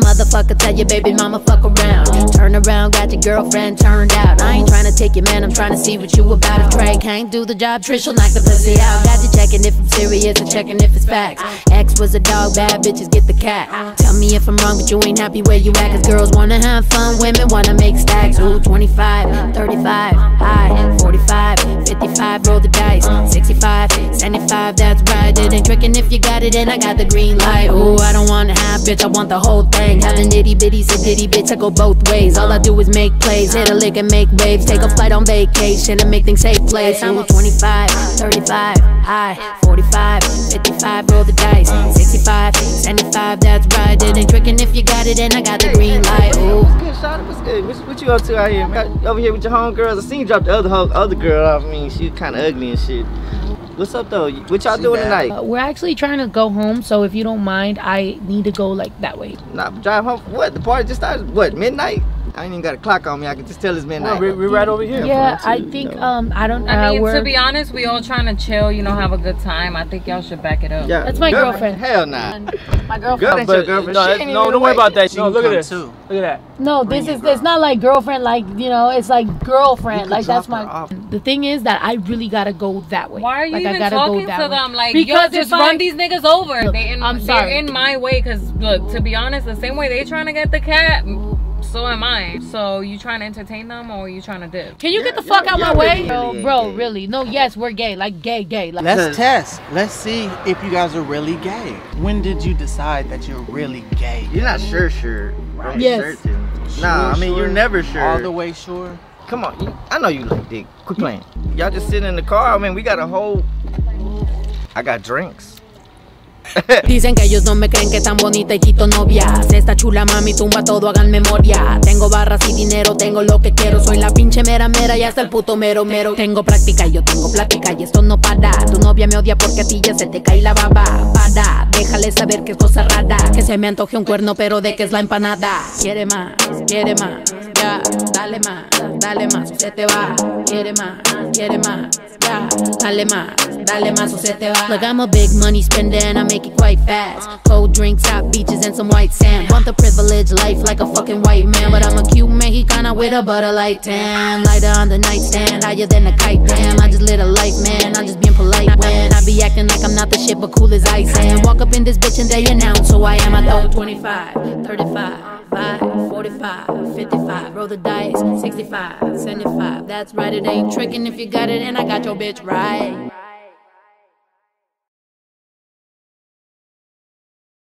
motherfucker, tell your baby mama fuck around. Turn around, got your girlfriend turned out. I ain't trying to take your man, I'm trying to see what you about. If Trey can't do the job, Trish will knock the pussy out. Got you checking if I'm serious and checking if it's facts. X was a dog, bad bitches get the cat. Tell me if I'm wrong, but you ain't happy where you at. Cause girls wanna have fun, women wanna make stacks. Ooh, 25, 35, high, 45, 55, roll the dice. 65, 75, that's. It ain't tricking if you got it, and I got the green light. Ooh, I don't wanna half, bitch, I want the whole thing. Having itty bitty, so ditty, bitch, I go both ways. All I do is make plays, hit a lick and make waves. Take a flight on vacation and make things take place. Ooh, 25, 35, high, 45, 55, roll the dice. 65, 75, that's right. It ain't tricking if you got it, and I got the green light. Ooh. What's good, Shawty? What's good? What, what you up to out here? Got, over here with your homegirls. I seen you drop the other other girl off. I mean, she kind of ugly and shit. What's up though? What y'all doing bad. tonight? Uh, we're actually trying to go home, so if you don't mind, I need to go like that way. Nah, drive home. What? The party just started. What? Midnight? I ain't even got a clock on me. I can just tell it's midnight. we, we right over here. Yeah, fun, I too, think you know. um I don't. I uh, mean, we're, to be honest, we all trying to chill, you know, have a good time. I think y'all should back it up. Yeah, That's my girlfriend. Hell nah. my girlfriend. ain't your girlfriend. No, She no, don't worry awake. about that. She No, look at come this. too. Look at that. No, this is it's not like girlfriend. Like you know, it's like girlfriend. Like that's my. off. The thing is that I really gotta go that way. Why are you like, I even gotta talking go that to way. them? Like, Because yo, just if I- run these niggas over. They in, I'm they're sorry. in my way, cause look, to be honest, the same way they trying to get the cat, so am I. So you trying to entertain them or you trying to dip? Can you get the fuck yeah, out yeah, my way, really, bro? really Bro, ain't really? No, yes, we're gay. Like gay, gay. Like, Let's test. Let's see if you guys are really gay. When did you decide that you're really gay? You're not sure, sure. Bro, Yes. Certain. Nah, I mean you're never sure. All the way sure. Come on, you, I know you like dick. Quit playing. Y'all just sitting in the car. I mean, we got a whole. I got drinks. Dicen que ellos no me creen que tan bonita y quito novias. Esta chula mami tumba todo, hagan memoria. Tengo barras y dinero, tengo lo que quiero. Soy la pinche mera mera y hasta el puto mero mero. Tengo práctica y yo tengo plática y esto no para. Tu novia me odia porque a ti ya se te cae la baba. Para, déjale saber que es cosa rara. Que se me antoje un cuerno, pero de que es la empanada. Quiere más, quiere más, ya, dale más, dale más, se te va. Quiere más, quiere más, ya, dale más, dale más, se te va. Look, I'm a big money spender and I make it quite fast. Cold drinks, hot beaches, and some white sand. Want the privileged life like a fucking white man, but I'm a cute Mexicana with a butter light tan. Lighter on the nightstand, higher than a kite. Damn, I just lit a light, man. I'm just being polite when I be acting like I'm not the shit, but cool as ice. And walk up in this bitch and they announce who I am. I throw 25, 35. 5, 45, 55, roll the dice, 65, 75. That's right, it ain't tricking if you got it, and I got your bitch right.